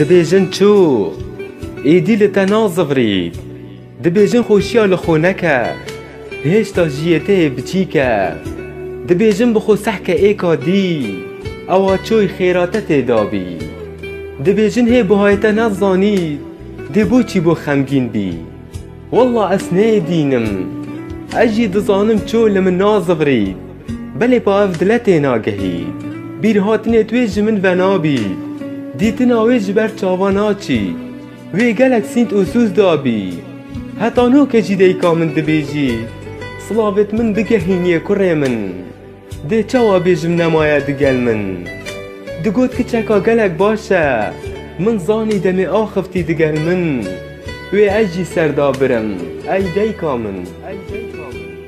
دەبێژن چوو ئیدی لە تە نازەڕید دەبێژن خۆشییا لە خۆنەکە هێشتا ژیەتەیە بچیکە دەبێژن بخۆ سەحکە ئێکا دی ئەوە چۆی خێراتە تێدابی دەبێژن هەیە بەهایەتە نازانیت دێ بۆچی بۆ خەمگین بی وەڵا ئەسنێ دینم ئەژی دەزانم چۆ لە من نازەڕید بەلێ پاف دلە تێناگەهی بیرهاتنێ توێژ من بەنابیت بر جبر آچی وی گلک سینت اوسوز دابی حتا نو کجی دی کامن دبیجی صلاویت من هینیه کره من دی چاوا بیجم نمایه دگل من دگوت که چکا گلک باشه من زانی دمی آخفتی دگل من وی اجی سردابرم برم ای دی کامن ای دی کامن